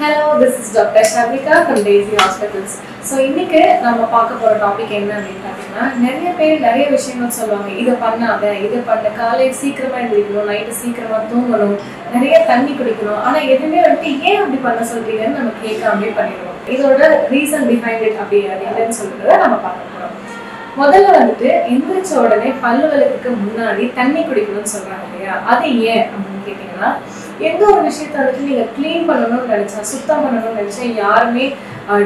Hello this is doctor Sharvika from daisy hospitals so இன்றைக்கி நம்ம பார்க்க போகிற டாபிக் என்ன அப்படின்னு பார்த்தீங்கன்னா நிறைய பேர் நிறைய விஷயங்கள் சொல்லுவாங்க. இதை பண்ணாத இதை பண்ண காலையில் சீக்கிரமாக எழுந்திரிக்கணும் நைட்டு சீக்கிரமாக தூங்கணும் நிறைய தண்ணி குடிக்கணும். ஆனால் எதுவுமே வந்துட்டு ஏன் அப்படி பண்ண சொல்கிறீங்கன்னு நம்ம கேட்காமலே பண்ணிடுவோம். இதோட ரீசன் பிஹைண்ட் இட் அப்படி அப்படின்னு என்னன்னு நம்ம பார்க்க போகிறோம் முதல்ல வந்துட்டு எந்திரிச்ச உடனே பல்லு விளக்குக்கு முன்னாடி தண்ணி குடிக்கணும்னு சொல்றாங்க இல்லையா? அது ஏன் அப்படின்னு கேட்டீங்கன்னா எந்த ஒரு விஷயத்த வந்துட்டு நீங்க க்ளீன் பண்ணணும்னு நினைச்சா சுத்தம் பண்ணணும்னு நினைச்சா யாருமே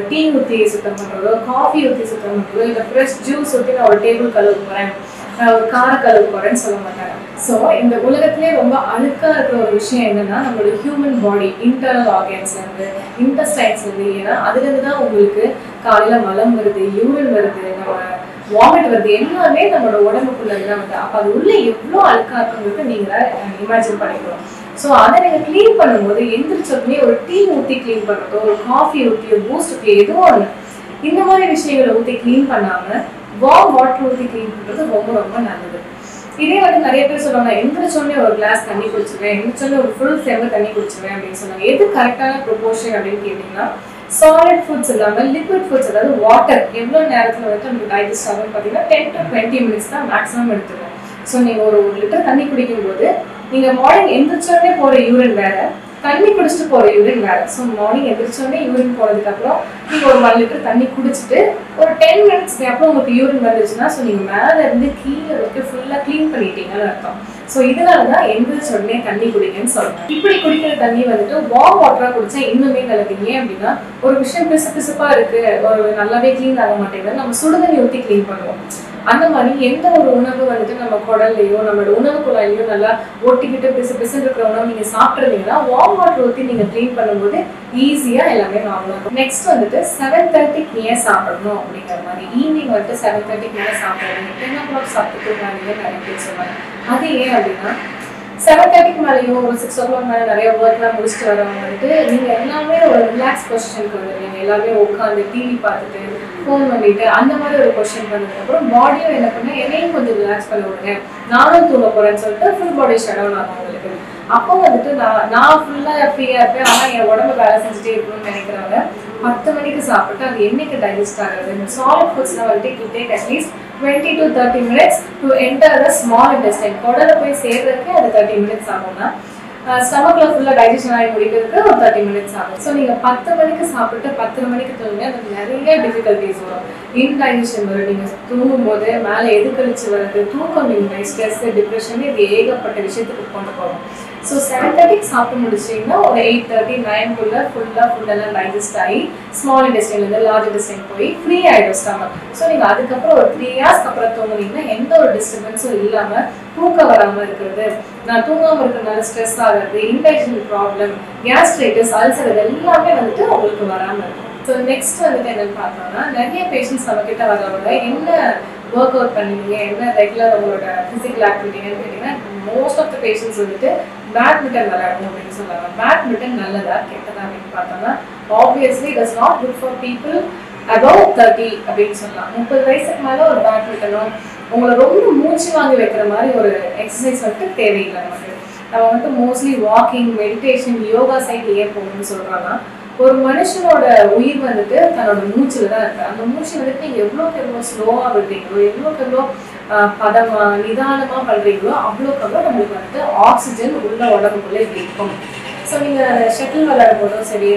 டீ ஊற்றி சுத்தம் பண்றதோ காஃபி ஊற்றி சுத்தம் பண்றதோ இல்லை ஃப்ரெஷ் ஜூஸ் ஊற்றி நான் ஒரு டேபிள் கழுவு போறேன் நான் ஒரு கார கழுவு போறேன்னு சொல்ல மாட்டாங்க. ஸோ இந்த உலகத்திலே ரொம்ப அழுக்கா இருக்கிற ஒரு விஷயம் என்னன்னா நம்மளோட ஹியூமன் பாடி இன்டர்னல் ஆர்கன்ஸ்ல இருந்து இன்டஸ்டைன்ஸ்ல இருந்து ஏன்னா அதுல இருந்து தான் உங்களுக்கு காலையில மலம் வருது யூரின் வருது நம்ம வாமிட் வருது எல்லாமே நம்மளோட உடம்புக்குள்ள தான் வருது. அப்போ அது உள்ள எவ்வளோ அழுக்கா இருக்குங்கிறது நீங்க இமேஜின் பண்ணிக்கணும். ஸோ அதை நீங்கள் க்ளீன் பண்ணும்போது எந்திரிச்ச உடனே ஒரு டீ ஊற்றி க்ளீன் பண்ணுறதோ ஒரு காஃபி ஊற்றி ஒரு பூஸ்ட் ஊற்றி எதுவும் ஒன்று இந்த மாதிரி விஷயங்களை ஊற்றி க்ளீன் பண்ணாமல் வார்ம் வாட்டர் ஊற்றி க்ளீன் பண்ணுறது ரொம்ப ரொம்ப நல்லது. இதே வந்து நிறைய பேர் சொல்லுவாங்க எந்திரிச்சோடனே ஒரு கிளாஸ் தண்ணி குடிச்சிருவேன் எந்திரிச்சோடனே ஒரு ஃபுல் செம்பு தண்ணி குடிச்சிருவேன் அப்படின்னு சொன்னாங்க எது கரெக்டான ப்ரொபோர்ஷன் அப்படின்னு கேட்டிங்கன்னா சாலிட் ஃபுட்ஸ் இல்லாமல் லிக்விட் ஃபுட்ஸ் அதாவது வாட்டர் எவ்வளோ நேரத்தில் வந்துட்டு நமக்கு டைஜஸ்ட் ஆகும்னு பார்த்தீங்கன்னா டென் டு டுவெண்ட்டி மினிட்ஸ் தான் மேக்ஸிமம் எடுத்துக்கணும் ஸோ நீங்கள் ஒரு ஒரு லிட்டர் தண்ணி குடிக்கும்போது நீங்கள் மார்னிங் எந்திரிச்சோடனே போகிற யூரின் வேறு தண்ணி குடிச்சிட்டு போகிற யூரின் வேற. ஸோ மார்னிங் எந்திரிச்சோடனே யூரின் போனதுக்கப்புறம் நீங்கள் ஒரு ஒன் லிட்டர் தண்ணி குடிச்சிட்டு ஒரு டென் மினிட்ஸ் அப்புறம் உங்களுக்கு யூரின் வந்துருச்சுன்னா ஸோ நீங்கள் மேலே இருந்து கீழே வரைக்கும் ஃபுல்லாக க்ளீன் பண்ணிட்டீங்கன்னு அர்த்தம். ஸோ இதனால தான் எந்திரிச்ச உடனே தண்ணி குடிங்கன்னு சொல்றேன். இப்படி குடிக்கிற தண்ணி வந்துட்டு வார்ம் வாட்டராக குடிச்சா இன்னுமே நல்லது ஏன் அப்படின்னா ஒரு விஷயம் பிசு பிசுப்பா இருக்கு. ஒரு நல்லாவே க்ளீன் ஆக மாட்டேங்குது. நம்ம சுடுதண்ணி ஊற்றி க்ளீன் பண்ணுவோம். அந்த மாதிரி எந்த ஒரு உணவு வந்துட்டு நம்ம குடல்லையோ நம்மளோட உணவு குழாயிலையோ நல்லா ஒட்டிக்கிட்டு பிசு பிசுன்னு இருக்கிற உணவு நீங்க சாப்பிட்றீங்கன்னா வார்ம் வாட்டர் ஊற்றி நீங்க க்ளீன் பண்ணும்போது ஈஸியா எல்லாமே நார்மலாக இருக்கும். நெக்ஸ்ட் வந்துட்டு செவன் தேர்ட்டிக்கு ஏன் சாப்பிடணும் அப்படிங்கிற மாதிரி. ஈவினிங் வந்துட்டு செவன் தேர்ட்டிக்கு மேலே சாப்பிடணும். டென் ஓ கிளாக் சாப்பிட்டு நிறைய நிறைய பேர் சொல்லுவாங்க. அது ஏன் அப்படின்னா செவன் தேர்ட்டிக்கு மேலேயும் ஒரு சிக்ஸ் ஓ கிளாக் மேலே நிறைய ஒர்க்லாம் முடிச்சுட்டு வரவங்க வந்துட்டு நீங்கள் எல்லாமே ஒரு ரிலாக்ஸ் பொசிஷனுக்கு வந்துடுவீங்க எல்லாமே உட்காந்து டிவி பார்த்துட்டு ஃபோன் பண்ணிட்டு அந்த மாதிரி ஒரு கொஸ்டின் பண்ணதுக்கப்புறம் பாடியும் என்ன பண்ண என்னையும் கொஞ்சம் ரிலாக்ஸ் பண்ண விடுங்க. நானும் தூங்க போகிறேன்னு சொல்லிட்டு ஃபுல் பாடி ஷட் டவுன் ஆகும் அவங்களுக்கு அப்போ வந்துட்டு நான் நான் ஃபுல்லாக ஃப்ரீயாக இருப்பேன். ஆனால் என் உடம்பு வேலை செஞ்சுட்டே இருக்கணும்னு நினைக்கிறாங்க. பத்து மணிக்கு சாப்பிட்டு அது என்னைக்கு டைஜஸ்ட் ஆகுது? சாலிட் ஃபுட்ஸ்லாம் வந்துட்டு it take at least twenty to thirty minutes to enter the small intestine குடல போய் சேர்றதுக்கு அது தேர்ட்டி மினிட்ஸ் ஆகும்னா ஸ்டமக்ல ஃபுல்லாக டைஜஷன் ஆகி முடிக்கிறதுக்கு ஒரு தேர்ட்டி மினிட்ஸ் ஆகும். ஸோ நீங்கள் பத்து மணிக்கு சாப்பிட்டு பத்தரை மணிக்கு தூங்குங்க அதுக்கு நிறைய டிஃபிகல்ட்டிஸ் வரும். இன்டைஜஷன் வரும். நீங்கள் தூங்கும்போது மேலே எதுக்கழிச்சு வருது தூக்கம் இல்லை ஸ்ட்ரெஸ் டிப்ரெஷன் இது ஏகப்பட்ட விஷயத்துக்கு கொண்டு போகும். ஸோ செவன் தேர்ட்டிக்கு சாப்பிட்டு முடிச்சிங்கன்னா ஒரு எயிட் தேர்ட்டி நைன்குள்ள ஃபுல்லாக ஃபுட்டெல்லாம் டைஜஸ்ட் ஆகி ஸ்மால் இண்டஸ்ட்ரியிலேருந்து லார்ஜ் இண்டஸ்ட்ரியில் போய் ஃப்ரீ ஆகிடும் ஸ்டமக் ஸோ நீங்கள் அதுக்கப்புறம் ஒரு த்ரீ ஹார்ஸ்க்கு அப்புறம் தூங்குனீங்கன்னா எந்த ஒரு டிஸ்டர்பன்ஸும் இல்லாமல் தூக்கம் வராமல் இருக்கிறது. நான் தூங்காமல் இருக்கிறதுனால ஸ்ட்ரெஸ் ஆகிறது இன்டைஜன் ப்ராப்ளம் கேஸ்ட்ரைட்டிஸ் அல்சர் இது எல்லாமே வந்துட்டு உங்களுக்கு வராமல் இருக்கும். ஸோ நெக்ஸ்ட் வந்துட்டு என்னென்னு பார்த்தோம்னா நிறைய பேஷண்ட்ஸ் நம்மக்கிட்ட வரவங்க என்ன ஒர்க் அவுட் பண்ணுவீங்க? என்ன ரெகுலர் உங்களோட ஃபிசிக்கல் ஆக்டிவிட்டின்னு கேட்டிங்கன்னா மோஸ்ட் ஆஃப் த பேஷண்ட்ஸ் வந்துட்டு பேட்மிண்டன் விளையாடணும் அப்படின்னு சொல்லுவாங்க பேட்மிண்டன் நல்லதா கெட்டதா அப்படின்னு பார்த்தோம்னா obviously it is not good for people above thirty அப்படின்னு சொல்லலாம் முப்பது வயசுக்கு மேலே ஒரு பேட்மிண்டனோ உங்களை ரொம்ப மூச்சு வாங்கி வைக்கிற மாதிரி ஒரு எக்ஸசைஸ் வந்துட்டு தேவையில்லை நமக்கு. நம்ம வந்துட்டு mostly walking meditation yoga side ஏன் போகணும்னு சொல்கிறோன்னா ஒரு மனுஷனோட உயிர் வந்துட்டு தன்னோட மூச்சில் தான் இருக்குது அந்த மூச்சு வந்துட்டு நீங்கள் எவ்வளோக்கு எவ்வளோ ஸ்லோவாக விடுறீங்களோ எவ்வளோக்கு எவ்வளோ பதமா நிதானமாக பண்ணுறீங்களோ அவ்வளோக்கு அவ்வளோ நம்மளுக்கு வந்துட்டு ஆக்சிஜன் உள்ள உடம்புக்குள்ளே இருக்கும் ஸோ நீங்கள் ஷட்டில் விளையாடும் போதும் சரி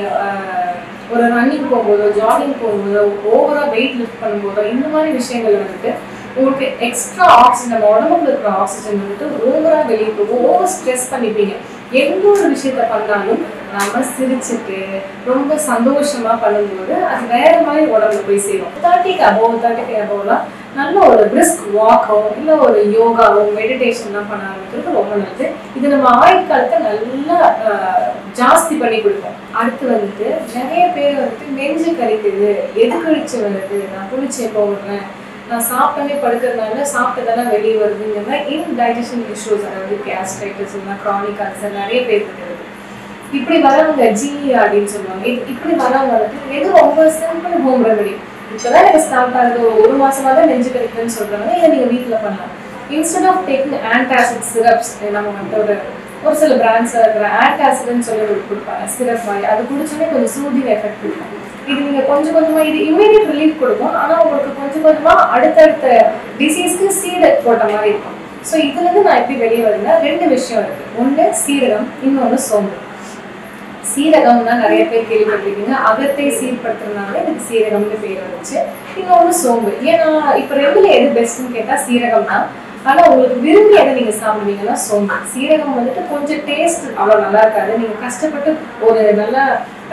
ஒரு ரன்னிங் போகும்போதோ ஜாகிங் போகும்போதோ ஓவராக வெயிட் லிஃப்ட் பண்ணும்போதோ இந்த மாதிரி விஷயங்கள் வந்துட்டு உங்களுக்கு எக்ஸ்ட்ரா ஆக்சிஜன் நம்ம உடம்புல இருக்கிற ஆக்சிஜன் வந்துட்டு ஓவராக வெளியே போகும். ஓவர் ஸ்ட்ரெஸ் பண்ணிப்பீங்க. எந்த ஒரு விஷயத்த பண்ணாலும் நம்ம சிரிச்சுட்டு ரொம்ப சந்தோஷமாக பண்ணும்போது அது வேற மாதிரி உடம்புல போய் சேரும். தேர்ட்டிக்கு அபோவ் தேர்ட்டிக்கு அபோவ்லாம் நல்ல ஒரு பிரிஸ்க் வாக்கோ இல்லை ஒரு யோகாவோ மெடிடேஷன்லாம் பண்ண ஆரம்பிக்கிறது ரொம்ப நல்லது. இது நம்ம ஆயுட்காலத்தை நல்லா ஜாஸ்தி பண்ணி கொடுப்போம் அடுத்து வந்துட்டு நிறைய பேர் வந்துட்டு நெஞ்சு கழிக்குது எது கழிச்சு வருது? நான் குளிச்சே போடுறேன் நான் சாப்பிட்டே படுக்கிறதுனால சாப்பிட்டதெல்லாம் வெளியே வருதுங்கிற மாதிரி இன்டைஜஷன் இஷ்யூஸ் அதாவது கேஸ்ட்ரைட்டிஸ் இல்லை க்ரானிக் அல்சர் நிறைய பேருக்கு இருக்குது. இப்படி வரவங்க ஜி அப்படின்னு சொல்லுவாங்க. இப்படி வரவங்க வந்துட்டு எது ரொம்ப சிம்பிள் ஹோம் ரெமெடி இப்போதான் எனக்கு ஸ்டார்ட் ஆகுது ஒரு மாசமா தான் நெஞ்சு கிடைக்குதுன்னு சொல்றாங்க. இதை நீங்க வீட்டில் பண்ணலாம் instead of taking antacid syrups நம்ம வந்துட்டு ஒரு சில பிராண்ட்ஸ் இருக்கிற ஆன்டாசிட்னு சொல்லி ஒரு கொடுப்பாங்க சிரப் மாதிரி. அது குடிச்சோடனே கொஞ்சம் சூதிங் எஃபெக்ட் கொடுக்கும். இது நீங்கள் கொஞ்சம் கொஞ்சமாக இது இமீடியட் ரிலீஃப் கொடுக்கும். ஆனால் உங்களுக்கு கொஞ்சம் கொஞ்சமாக அடுத்தடுத்த டிசீஸ்க்கு சீடு போட்ட மாதிரி இருக்கும். ஸோ இதுலேருந்து நான் எப்படி வெளியே வரேன்னா ரெண்டு விஷயம் இருக்குது ஒன்று சீரகம் இன்னொன்று சோம்பு. சீரகம்னா நிறைய பேர் கேள்விப்பட்டிருக்கீங்க. அகத்தை சீர்படுத்துறதுனால எனக்கு சீரகம்னு பேர் வந்துச்சு. இன்னொன்று சோம்பு. ஏன்னா இப்போ ரெண்டுல எது பெஸ்ட்னு கேட்டால் சீரகம் தான். ஆனால் உங்களுக்கு விரும்பி எதை நீங்கள் சாப்பிடுவீங்கன்னா சோம்பு. சீரகம் வந்துட்டு கொஞ்சம் டேஸ்ட் அவ்வளோ நல்லா இருக்காது. நீங்கள் கஷ்டப்பட்டு ஒரு நல்ல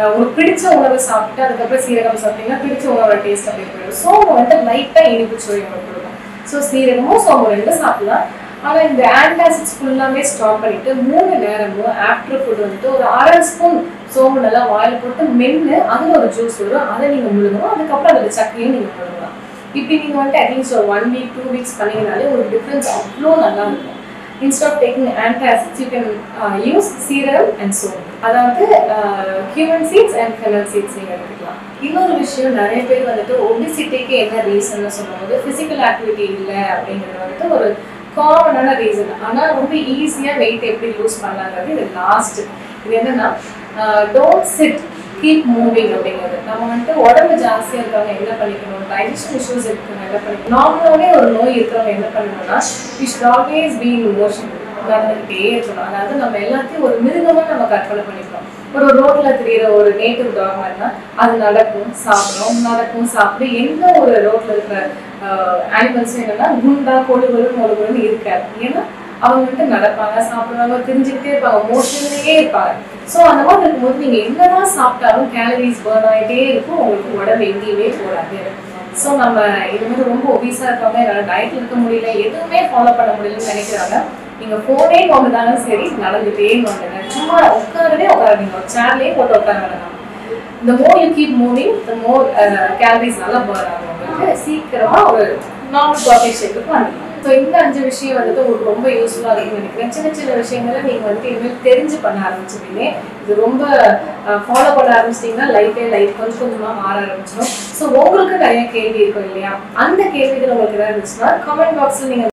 உங்களுக்கு பிடிச்ச உணவை சாப்பிட்டு அதுக்கப்புறம் சீரகம் சாப்பிட்டீங்கன்னா பிடிச்ச உணவோட டேஸ்ட் அப்படியே போயிடும். சோம்பு வந்து லைட்டாக இனிப்பு சுவை உங்களுக்கு கொடுக்கும். ஸோ சீரகமும் சோம்பு ரெண்டும் சாப்பிடலாம். ஆனால் இந்த ஆன்டாசிட்ஸ் ஃபுல்லாமே ஸ்டாப் பண்ணிட்டு மூணு நேரமும் ஆஃப்டர் ஃபுட் வந்துட்டு ஒரு அரை ஸ்பூன் சோம்பு நல்லா வாயில் போட்டு மென்று அதில் ஒரு ஜூஸ் வரும் அதை நீங்கள் முழுங்கணும். அதுக்கப்புறம் அதில் சக்கையும் நீங்கள் முழுங்கலாம் இப்படி நீங்கள் வந்துட்டு அட்லீஸ்ட் ஒரு ஒன் வீக் டூ வீக்ஸ் பண்ணிங்கனாலே ஒரு டிஃப்ரென்ஸ் அவ்வளோ நல்லா இருக்கும். Instead of taking antacids you can use jeera and saunf அதாவது cumin seeds and fennel seeds நீங்கள் எடுத்துக்கலாம். இன்னொரு விஷயம் நிறைய பேர் வந்துட்டு ஒபிசிட்டிக்கு என்ன ரீசன்னு சொல்லும்போது ஃபிசிக்கல் ஆக்டிவிட்டி இல்லை அப்படிங்கிறது வந்துட்டு ஒரு காமனான ரீசன் ஆனால் ரொம்ப ஈஸியாக வெயிட் எப்படி லூஸ் பண்ணலாங்கிறது இது லாஸ்ட் இது என்னன்னா டோன்ட் சிட் கீப் மூவிங் அப்படிங்கிறது. நம்ம வந்துட்டு உடம்பு ஜாஸ்தியாக இருக்கவங்க என்ன பண்ணிக்கணும்? டைஜஷன் இஷ்யூஸ் இருக்கவங்க என்ன பண்ணிக்கணும்? நார்மலாகவே ஒரு நோய் இருக்கிறவங்க என்ன பண்ணணும்னா we should always be in motion நடந்துக்கிட்டே இருக்கணும். அதாவது நம்ம எல்லாத்தையும் ஒரு மிருகமாக நம்ம கற்பனை பண்ணிக்கிறோம் ஒரு ரோட்ல தெரியுற ஒரு நேட்டிவ் டாக் மாதிரினா அது நடக்கும் சாப்பிடும் நடக்கும் சாப்பிடும் எந்த ஒரு ரோட்ல இருக்கிற அனிமல்ஸும் என்னன்னா குண்டா கொழு கொழு இருக்காது. ஏன்னா அவங்க வந்துட்டு நடப்பாங்க சாப்பிடுவாங்க தெரிஞ்சுக்கிட்டே இருப்பாங்க மோஷன்லயே இருப்பாங்க. ஸோ அந்த மாதிரி இருக்கும்போது நீங்க என்னதான் சாப்பிட்டாலும் கேலரிஸ் பேர்ன் ஆகிட்டே இருக்கும் உங்களுக்கு உடம்பு எங்கேயுமே போடாது ஸோ நம்ம இது வந்து ரொம்ப ஒபீஸா இருக்கவங்க என்னால் டயட் இருக்க முடியல எதுவுமே ஃபாலோ பண்ண முடியலன்னு நினைக்கிறாங்க. நீங்க போனே நோண்டுதாலும் சரி நடந்துட்டே நோண்டுங்க சும்மா உட்காரவே உட்காருங்க ஒரு சேர்லயே போட்டு உட்கார வேணாம் இந்த more you keep moving the more calories நல்லா பேர்ன் ஆகும் உங்களுக்கு. சீக்கிரமா ஒரு நார்மல் பர்ஃபெக்ட் ஷேப்புக்கு வந்துடும் ஸோ இந்த அஞ்சு விஷயம் வந்துட்டு உங்களுக்கு ரொம்ப யூஸ்ஃபுல்லாக இருக்கும்னு நினைக்கிறேன். சின்ன சின்ன விஷயங்களை நீங்கள் வந்துட்டு இனிமேல் தெரிஞ்சு பண்ண ஆரம்பிச்சிருவீங்க இது ரொம்ப ஃபாலோ பண்ண ஆரம்பிச்சிட்டிங்கன்னா லைஃபே லைஃப் கொஞ்சம் கொஞ்சமாக மாற ஆரம்பிச்சிடும். ஸோ உங்களுக்கு நிறைய கேள்வி இருக்கும் இல்லையா? அந்த கேள்விகள் உங்களுக்கு ஏதாவது இருந்துச்சுன்னா கமெண்ட் பாக்ஸில் நீங்கள்